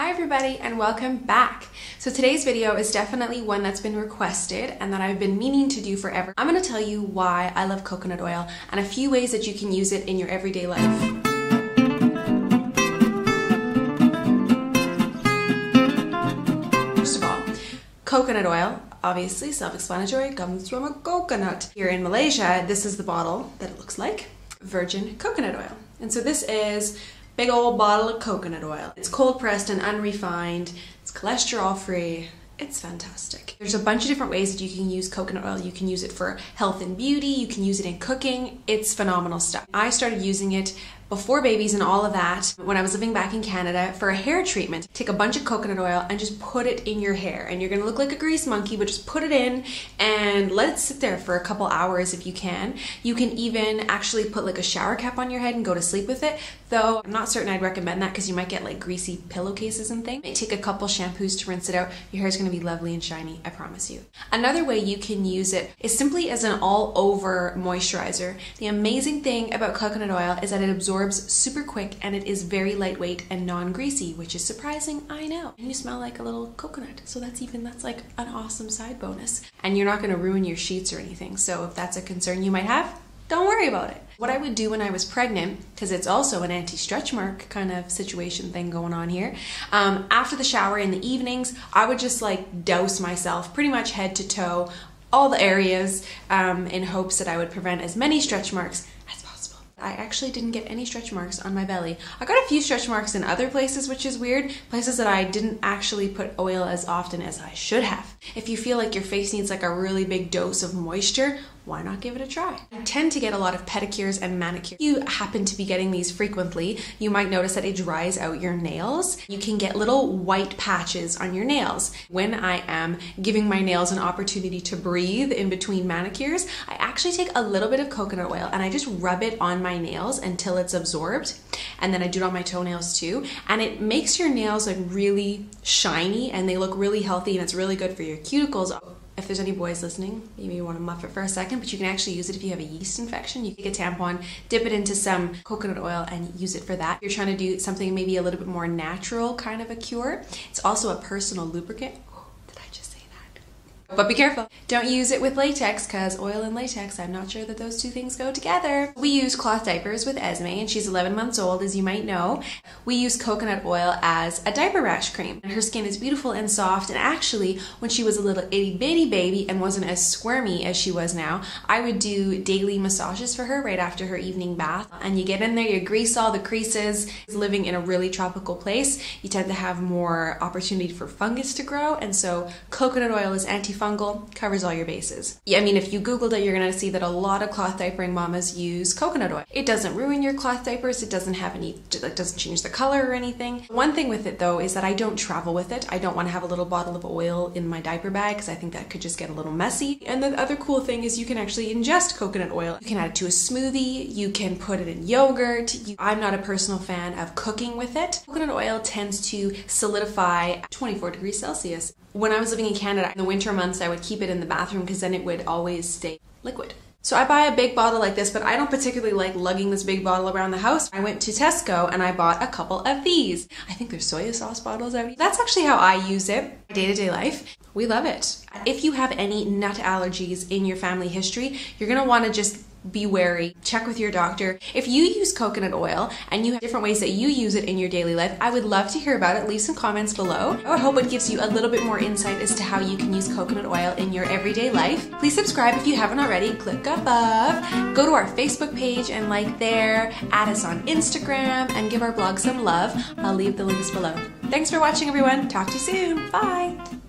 Hi everybody and welcome back. So today's video is definitely one that's been requested and that I've been meaning to do forever. I'm going to tell you why I love coconut oil and a few ways that you can use it in your everyday life. First of all, coconut oil, obviously self-explanatory, comes from a coconut. Here in Malaysia, this is the bottle that it looks like, virgin coconut oil. And so this is big old bottle of coconut oil. It's cold pressed and unrefined. It's cholesterol free. It's fantastic. There's a bunch of different ways that you can use coconut oil. You can use it for health and beauty. You can use it in cooking. It's phenomenal stuff. I started using it before babies and all of that, when I was living back in Canada for a hair treatment, take a bunch of coconut oil and just put it in your hair. And you're gonna look like a grease monkey, but just put it in and let it sit there for a couple hours if you can. You can even actually put like a shower cap on your head and go to sleep with it. Though I'm not certain I'd recommend that because you might get like greasy pillowcases and things. take a couple shampoos to rinse it out. Your hair is gonna be lovely and shiny, I promise you. Another way you can use it is simply as an all over moisturizer. The amazing thing about coconut oil is that it absorbs super quick and it is very lightweight and non-greasy, which is surprising, I know. And you smell like a little coconut. So that's even, that's like an awesome side bonus. And you're not gonna ruin your sheets or anything. So if that's a concern you might have, don't worry about it. What I would do when I was pregnant, because it's also an anti-stretch mark kind of situation thing going on here, um, after the shower in the evenings, I would just like douse myself pretty much head to toe, all the areas, um, in hopes that I would prevent as many stretch marks as possible. I actually didn't get any stretch marks on my belly. I got a few stretch marks in other places, which is weird, places that I didn't actually put oil as often as I should have. If you feel like your face needs like a really big dose of moisture, why not give it a try? I tend to get a lot of pedicures and manicures. If you happen to be getting these frequently, you might notice that it dries out your nails. You can get little white patches on your nails. When I am giving my nails an opportunity to breathe in between manicures, I actually take a little bit of coconut oil and I just rub it on my nails until it's absorbed. And then I do it on my toenails too. And it makes your nails like really shiny and they look really healthy and it's really good for your cuticles there's any boys listening, maybe you want to muff it for a second, but you can actually use it if you have a yeast infection. You take a tampon, dip it into some coconut oil, and use it for that. If you're trying to do something maybe a little bit more natural kind of a cure. It's also a personal lubricant. But be careful. Don't use it with latex because oil and latex, I'm not sure that those two things go together. We use cloth diapers with Esme and she's 11 months old as you might know. We use coconut oil as a diaper rash cream. And her skin is beautiful and soft and actually when she was a little itty bitty baby and wasn't as squirmy as she was now, I would do daily massages for her right after her evening bath. And you get in there, you grease all the creases. Living in a really tropical place, you tend to have more opportunity for fungus to grow and so coconut oil is anti antifungal, covers all your bases. I mean, if you Googled it, you're gonna see that a lot of cloth diapering mamas use coconut oil. It doesn't ruin your cloth diapers, it doesn't have any, it doesn't change the color or anything. One thing with it though is that I don't travel with it. I don't wanna have a little bottle of oil in my diaper bag because I think that could just get a little messy. And the other cool thing is you can actually ingest coconut oil. You can add it to a smoothie, you can put it in yogurt. You, I'm not a personal fan of cooking with it. Coconut oil tends to solidify 24 degrees Celsius. When I was living in Canada, in the winter months, I would keep it in the bathroom because then it would always stay liquid. So I buy a big bottle like this, but I don't particularly like lugging this big bottle around the house. I went to Tesco and I bought a couple of these. I think they're soy sauce bottles. That's actually how I use it day-to-day -day life. We love it. If you have any nut allergies in your family history, you're gonna wanna just be wary, check with your doctor. If you use coconut oil and you have different ways that you use it in your daily life, I would love to hear about it. Leave some comments below. I hope it gives you a little bit more insight as to how you can use coconut oil in your everyday life. Please subscribe if you haven't already. Click above. Go to our Facebook page and like there. Add us on Instagram and give our blog some love. I'll leave the links below. Thanks for watching, everyone. Talk to you soon. Bye.